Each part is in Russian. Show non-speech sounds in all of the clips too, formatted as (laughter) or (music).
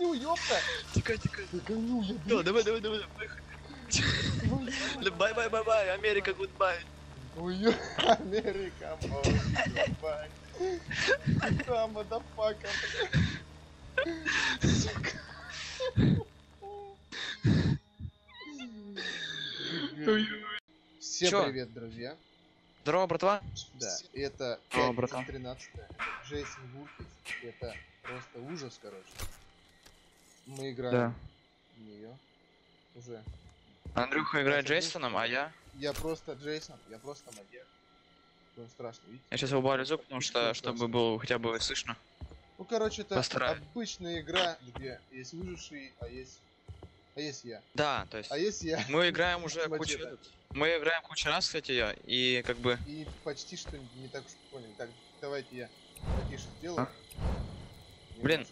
Ну, ёпта! Тикай, тикай. Ты коню, я Да, давай, давай, давай, поехали. Бай, бай, бай, бай, Америка, гудбай. Ой, Америка, бай. Да, мадафака. Сука. Всем Чё? привет, друзья. Здорово, братва. Да, это Здорово, братан. 13 Джейсон Вулфис. Это просто ужас, короче. Мы играем Да. в нее уже. Андрюха играет Джейсоном, а я... Я просто Джейсон, я просто. Прям страшно, видите? Я сейчас убавлю звук, потому что, чтобы было хотя бы слышно. Ну, короче, это Постараюсь. обычная игра, где есть выживший, а есть... А есть я. Да, то есть... А есть я. Мы играем уже кучу... Мы играем кучу раз, кстати, я, и как бы... И почти что не так уж понял. Так, давайте я потише сделаю. А? Блин.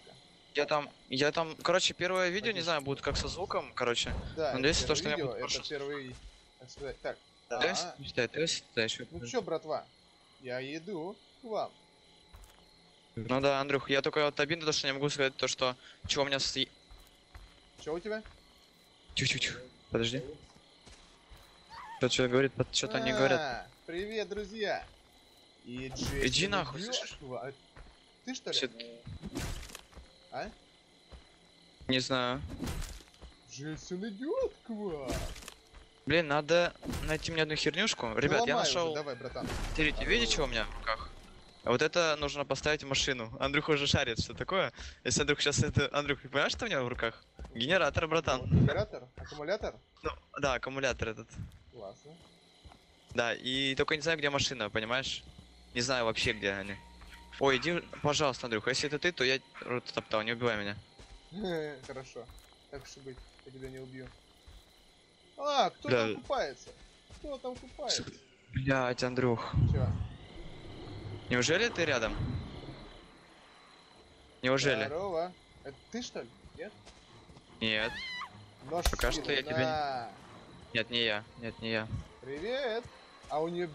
Я там... Я там... Короче, первое видео, не знаю, будет как со звуком, короче. Да, Надеюсь, то, что я видео, буду это слушать. первый, так сказать. Так, То а. Да. Да, еще... ну чё, братва, я иду к вам. Ну да, Андрюх, я только вот обидно, то, что не могу сказать то, что... Чего у меня с... Чё у тебя? Чуть-чуть. Подожди. Что-то что говорит, что-то они говорят. А, Привет, друзья. Иди нахуй, слышишь? А Ты что ли? А? Не знаю. Джейсон идет к вам. Блин, надо найти мне одну хернюшку. Ты Ребят, я ломай уже, нашел. Давай, братан. Смотрите, видите, что у меня в руках? А вот это нужно поставить в машину. Андрюха уже шарит, что такое. Если Андрюх сейчас это... Андрюх, понимаешь, что у меня в руках? Генератор, братан. Генератор? Аккумулятор? Ну, да, аккумулятор этот. Классно. Да, и только не знаю, где машина, понимаешь? Не знаю вообще, где они. Ой, иди, пожалуйста, Андрюха, если это ты, то я рот топтал, не убивай меня. (laughs) Хорошо. Так что быть, я тебя не убью. А, кто Да. там купается? Кто там купается? Блять, Андрюх. Чё? Неужели ты рядом? Неужели? Здорово. Это ты что ли? Нет? Нет. Нож Пока что я тебя не-. Нет, не я. Нет, не я. Привет. А у нее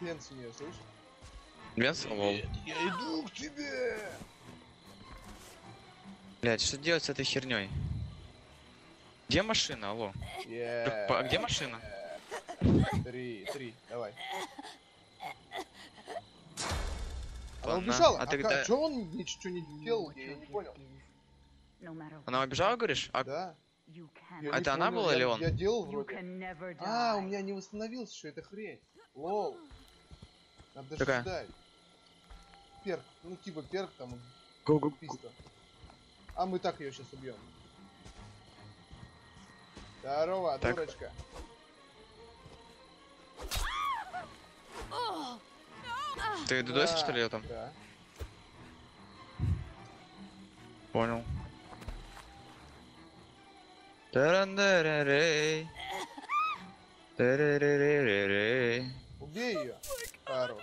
пенс у нее, слышишь? Бенс? Лол. Я иду к тебе. Блять, что делать с этой херней? Где машина, алло? Yeah. А где машина? Три, три, давай. Она убежала. а А, когда- чё он ничего не делал? Я не понял. Она убежала, говоришь? А Да. Я это она понял, была я- или он? Я делал вроде. А, у меня не восстановилось еще эта хрень. Лол. Надо Какая? ждать. Перк. Ну, типа перк там, Го-го. писта. А мы так ее сейчас убьем. Здорово, Так. дурочка. Ты дудосишь, Да, что ли, ее там? Да. Понял. Таран-дарарей. Тарарарарарей. Убей ее. Хорош.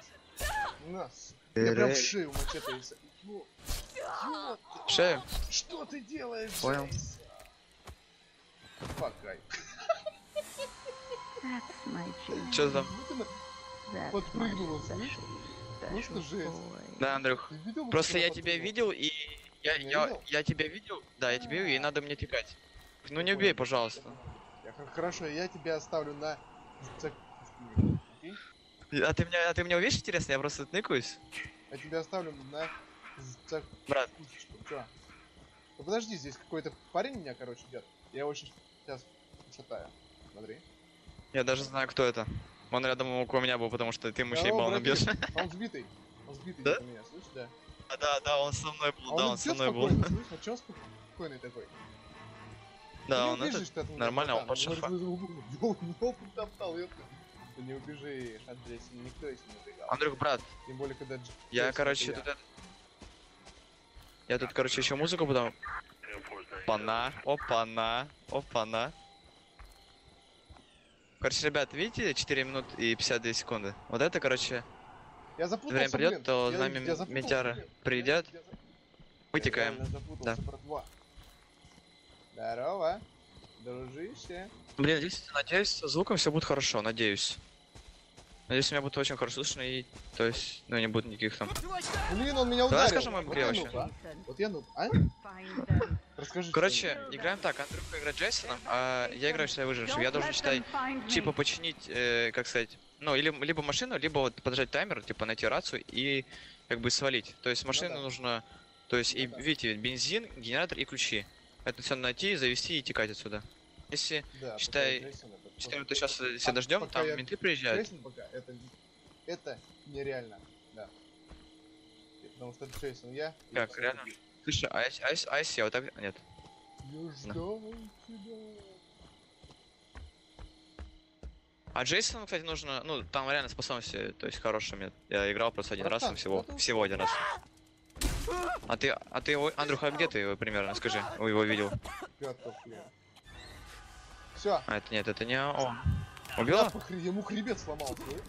Нас. Я прям в шею мачете. Ну, Шею? Что ты делаешь? Понял. Факай. Чё там? Ну подпрыгнула, слышишь? Просто жесть. Да, Андрюх. Просто я тебя видел и... Я, я, я тебя видел? Да, я тебя видел, и надо мне текать. Ну не убей, пожалуйста. Хорошо, я тебя оставлю на... Окей? А ты меня, а ты меня увидишь, интересно? Я просто тыкаюсь. Я тебя оставлю на... Брат. Чё? Ну подожди, здесь какой-то парень меня, короче, идет. Я его сейчас шатаю. Смотри. Я даже знаю, кто это. Он рядом около меня был, потому что ты ему еще ебал набьешь. (laughs) Он сбитый. Он сбитый Да? меня, слышишь, да? А, Да, да, он со мной был, А да, он он со мной был. слышишь? А чё он спокойный такой? Да, Ну, он это... ты нормально, он под шафа. (laughs) Ты не убежишь Джейсона, никто из не убегал. Андрюх, брат, Тем более, когда я, короче, тут это... Я тут, короче, еще музыку потом... Опана, опана, опана. Короче, ребят, видите, 4 минуты и 52 секунды? Вот это, короче, Я запутался, время придет, блин. то Я- нами я запутался, метеоры блин. придет. Я- вытекаем. Я братва. Здорово, дружище. Блин, надеюсь, со звуком все будет хорошо, надеюсь. Надеюсь, меня будет очень хорошо слышно и, то есть, ну, не будет никаких там... Блин, он меня Давай ударил. скажем об вот игре я вообще. а? Вот я нуб, а? Расскажи. Короче, играем так, Андрюха играет Джейсоном, а я играю, считай, выжившим. Я должен, считай, типа починить, э, как сказать, ну, или, либо машину, либо вот подождать таймер, типа найти рацию и как бы свалить. То есть машину да. нужно, то есть, и Ну да. видите, бензин, генератор и ключи. Это все найти, завести и текать отсюда. Если, Да, считай, Просто- вот сейчас А, все дождем, пока там я- менты приезжают. Джейсон пока это, это нереально, да. Потому что Джейсон, я... и Как, реально? Слушай, а если, а если, а если я вот так, нет. Я ждал тебя. А Джейсону, кстати, нужно, ну, там реально способности, то есть хорошие. мне- Я играл просто один раз, Братан, там всего, это- всего один раз. А ты, а ты его, Андрюха, а где ты его примерно, скажи, О, его видел? Пятка Все. А, это нет, это не он. Убила? Ему хребет сломал, слышь?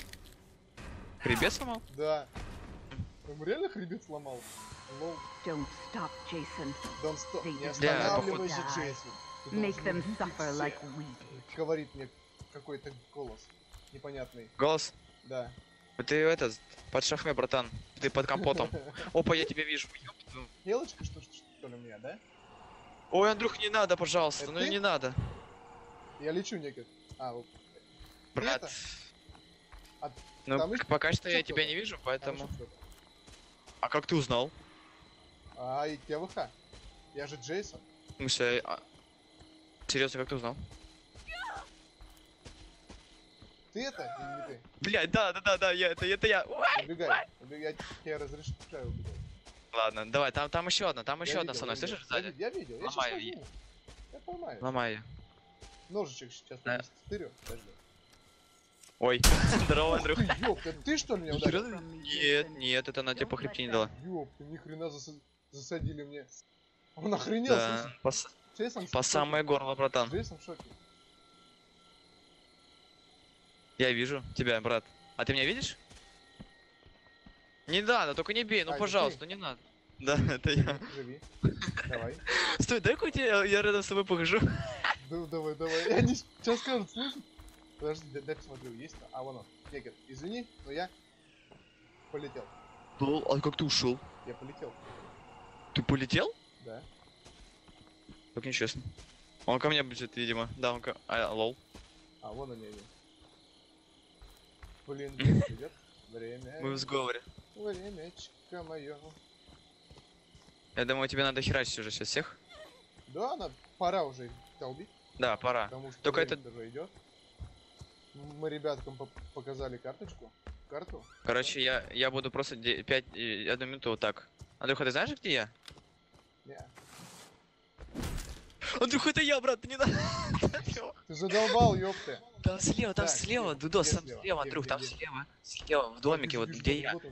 Хребет сломал? Да. Ему реально хребет сломал? Лол. Don't stop, Jason. Дон Стоп. Не Да, останавливайся. Джейсон. Make them suffer like we did. Говорит мне какой-то голос. Непонятный. Голос? Да. Ты это, под шахме, братан. Ты под компотом. (laughs) Опа, я тебя вижу. Елочка, что, что ли, у меня, да? Ой, Андрюх, не надо, пожалуйста, Это ну ты? не надо. Я лечу некий. А, вот. Брат. это? А Ну, там пока что я тебя не вижу, поэтому... А как ты узнал? А, и ТВХ. Я же Джейсон. В смысле, а- Серьезно, как ты узнал? Ты это или не ты? Блять, да, да, да, да, я, это, это я. Убегай. Убегай. Я разрешаю убегать. Ладно, давай, там, там еще одна, там еще Я одна видел, со мной, слышишь, сзади? Я видел. Я сейчас ей. возьму. Я поймаю. Ломай ее. Ножичек сейчас Да. стырю. Подожди. Ой, здорово, Андрюх. Ёпта, ты что ли меня ударил? Нет, нет, это она тебе по хребте не дала. Ёпта, ни хрена заса- засадили мне. Он охренел, Да, по, Джейсон по самое горло, братан. Джейсон в шоке. Я вижу тебя, брат. А ты меня видишь? Не надо, только не бей, ну А, пожалуйста, ты? не надо. Да, это я. Живи. Давай. Стой, дай-ка я, я рядом с тобой похожу. Да- Давай, давай. (laughs) Они сейчас скажут, слышишь? Подожди, дай, дай посмотрю, есть там? А, вон он. Негр, извини, но я полетел. Лол, а как ты ушел? Я полетел, Ты полетел? да. Как нечестно. Он ко мне бежит, видимо. Да, он ко... А, лол. А, вон они. они. Блин, (laughs) идет. Время. Мы в сговоре. Времечко мое. Я думаю, тебе надо херачить уже сейчас всех. Да, на, пора уже их долбить, Да, пора. потому что Только это- уже идет. Мы ребяткам по- показали карточку. Карту. Короче, я, я буду просто 5, одну минуту вот так. Андрюха, ты знаешь, где я? Не. Андрюха, это я, брат, ты не надо. (laughs) Ты задолбал, ёпты. Там слева, там Так, слева? Дудос, там слева? Андрюх, где, там где? слева. Слева, в домике, вот где я. (laughs)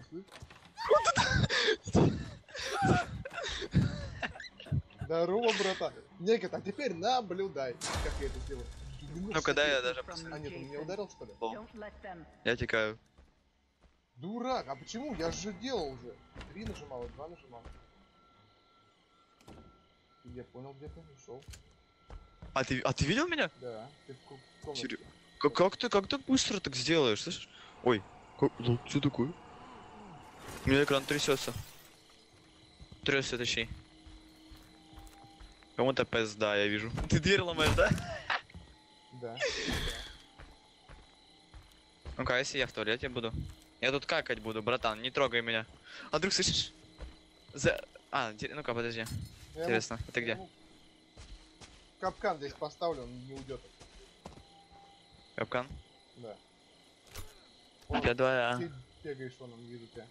(laughs) Здорово, братан. Некит, а теперь наблюдай, как я это сделаю. Ну-ка, дай я даже... А нет, он меня ударил, что ли? Я текаю. Дурак, а почему? Я же делал уже. Три нажимал, два нажимал. Я понял, где ты ушел. А ты, а ты видел меня? Да, ты в комнате. Как, как ты, как ты быстро так сделаешь, слышишь? Ой, что такое? У меня экран трясется. Трясся, точнее. Кому-то пизда, я вижу. (laughs) Ты дверь ломаешь, да? Да. (laughs) Ну-ка, а если я в туалете буду? Я тут какать буду, братан, не трогай меня. А вдруг слышишь? За... А, ну-ка, подожди. Я ему- Интересно, это я где? ему Капкан здесь поставлю, он не уйдет. Капкан? Да. Он, Я два... ты бегаешь, вон он, вижу тебя.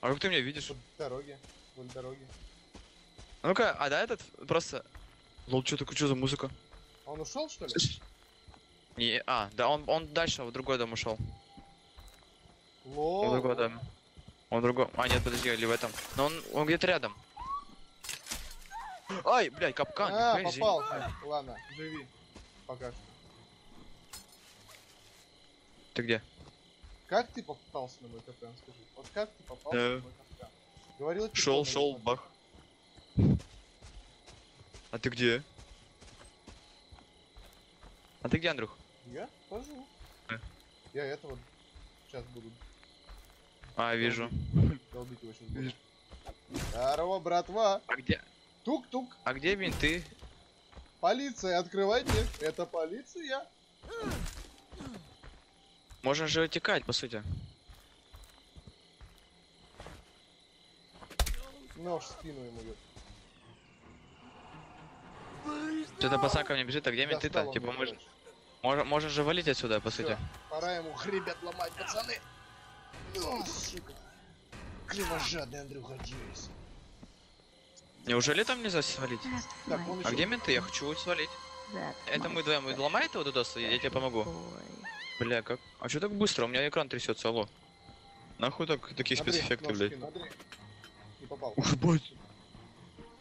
А как ты меня видишь? По дороге, вдоль дороги. А Ну-ка, а да этот просто... Лол, что такое, что за музыка? А он ушел, что ли? Не, а, да, он, он дальше в другой дом ушел. В Лол. другой дом. Он в другом. А, нет, подожди, или в этом. Но он, он где-то рядом. Ай, блядь, капкан. А, нихуя, извини. попался. Ладно, живи. Пока что. Ты где? Как ты попался на мой капкан, скажи? Вот как ты попался Да. на мой капкан? Говорил Шел, шел, бах. А ты где? А ты где, Андрюх? Я хожу. Э. Я это вот сейчас буду А, вижу. долбить его сейчас буду. Вижу. Здорово, братва! А где? Тук-тук. А где винты? Полиция, открывайте. Это полиция. Можно же утекать, по сути. Нож в спину ему идет. Что-то пацан ко мне бежит, а где менты-то? Типа мы же... Можем, можем же валить отсюда, по сути. Пора ему хребет ломать, пацаны. Ну. Кривожадный Андрюха Джейс. Неужели там нельзя свалить? Так, А еще... где менты? Я хочу свалить. Это мы вдвоем ломай его Дудоса, я тебе помогу. Бля, как? А что так быстро? У меня экран трясется, алло. Нахуй так, такие Андрей, спецэффекты, блядь? Ух, бать.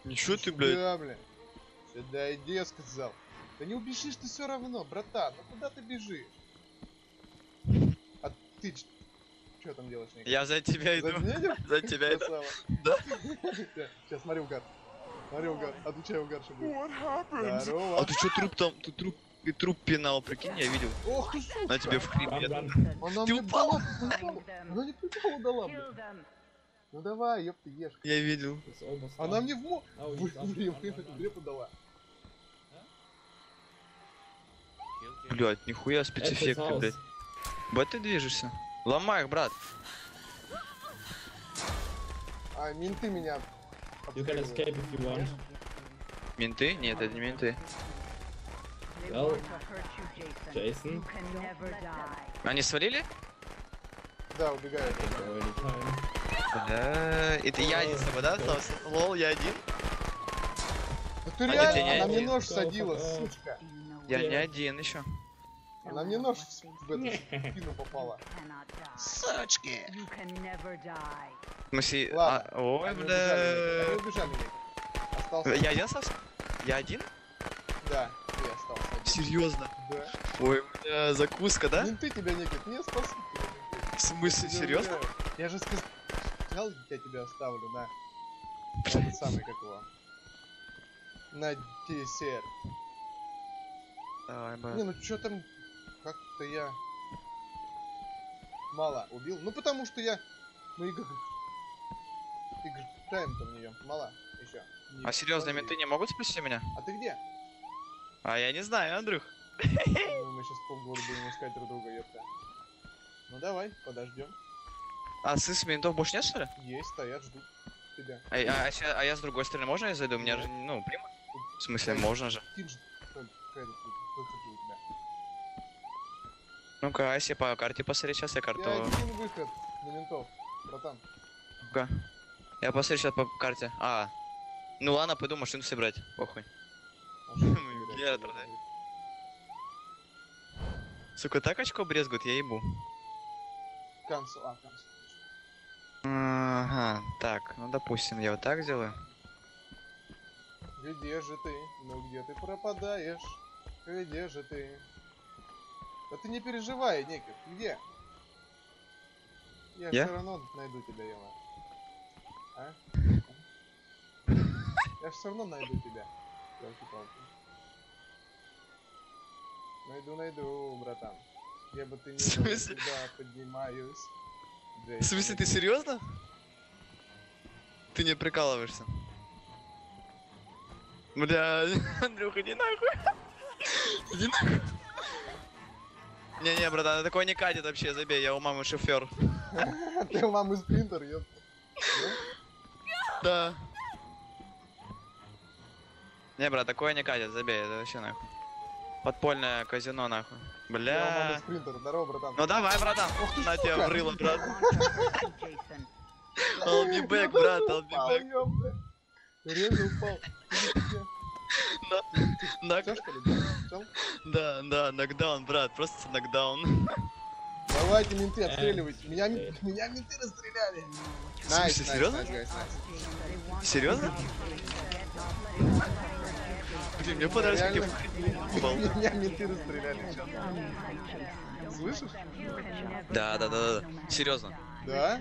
Ничего ты, блядь. Да, иди, я сказал. Да не убежишь ты все равно, братан. Ну куда ты бежишь? А ты что там делаешь, Ник? Я за тебя За иду. меня? За тебя иду. Да. Сейчас, смотри, угар. Смотри, угар. Отвечай, угар, что будет. А ты что труп там? Ты труп, ты труп пинал, прикинь, я видел. Ох ты, сука. На тебе в хребет. Она Ты мне упал? Она не приколу дала. Ну давай, ёпта, ешь. Я видел. Она мне в мо... Oh, в he's up. в- One в- right в грепу дала. Блядь, нихуя спецэффекты, блядь. Бать ты движешься. Ломай их, брат. А, менты меня... You can escape if you want. Менты? Нет, это не менты. Well, Jason, Они свалили? Да, убегают. Бля, это я один с тобой, да, остался? Лол, я один? Ну ты А реально, она мне нож садила, сучка. Я не один еще. Она мне нож в эту спину попала. Сучки! Смысле, Ладно. а, ой, они бля. убежали. Остался... Я один остался? Я один? Да, ты остался один. Серьезно? Да. Ой, бля, закуска, да? Менты тебя, Никит, не спасут. В смысле, Я серьезно? Я же сказал, я тебя оставлю на... этот самый, как его... На десерт. Давай, Не, брат. ну чё там... Как-то я... Мало убил. Ну потому что я... Мы игр... Играем там в нее. Мало еще. А серьезно, менты не могут спасти меня? А ты где? А я не знаю, Андрюх. Ну, мы сейчас полгода будем искать друг друга, ёпта. Ну давай, подождем. А сыс ментов больше нет, что ли? Есть, стоят, ждут тебя. А, а, а а я с другой стороны, можно я зайду? Меня же, ну, примут? В смысле, можно же. Тим же только этот выход у тебя. Ну-ка, а если по карте посмотреть, сейчас я Я карту... один выход на ментов, братан. Ну-ка. Я посмотрю сейчас по карте. А. Ну ладно, пойду машину собирать. Похуй. Я отрываю. будет. Сука, так очко брезгут, я ебу. Консу, а, консу. Ага, так, ну допустим, я вот так сделаю. Где же ты? Ну где ты пропадаешь? Где же ты? Да ты не переживай, Никит, где? Я, Я? все равно найду тебя, Ема. А? Я все равно найду тебя. Ёлки-палки. Найду, найду, братан. Где бы ты я смысле? туда поднимаюсь. В смысле, ты серьезно? Ты не прикалываешься? Бля, (laughs) Андрюха, иди нахуй. Иди нахуй. Не-не, братан, на такое не катит вообще, забей, я у мамы шофер. (laughs) Ты у мамы спринтер, ёп. Да. Не, брат, такое не катит, забей, это вообще нахуй. Подпольное казино, нахуй. Бля. здорово, братан. Ну давай, братан. Ты, На тебя врыло, брат. I'll be back, брат, I'll be back. Реально упал. (laughs) Да? Да, да, нокдаун, брат, просто нокдаун. Давайте, менты, отстреливайте. Меня, мен- меня менты расстреляли. Смысле, серьезно? Серьезно? Блин, мне понравилось, как я. (laughs) Меня менты расстреляли. Слышишь? Да, да, да, да. Серьезно. Да?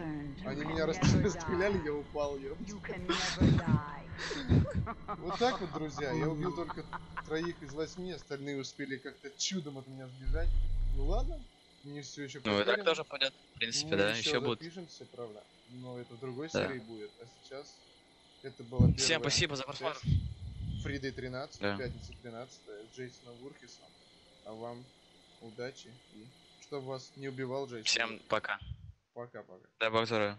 Они меня рас- расстреляли, я упал, ёп. (laughs) (laughs) Вот так вот, друзья. Я убил только троих из восьми, остальные успели как-то чудом от меня сбежать. Ну ладно, не все еще Ну и так тоже пойдет. В принципе, да, еще еще будут. запишемся, правда. Но это в другой серии будет. А сейчас Это первая Всем спасибо за просмотр. Фридой 13, Да. пятница 13, с Джейсоном Вуркисом. А вам удачи и чтобы вас не убивал Джейсон. Всем пока. Пока-пока. Дай бог здоровья.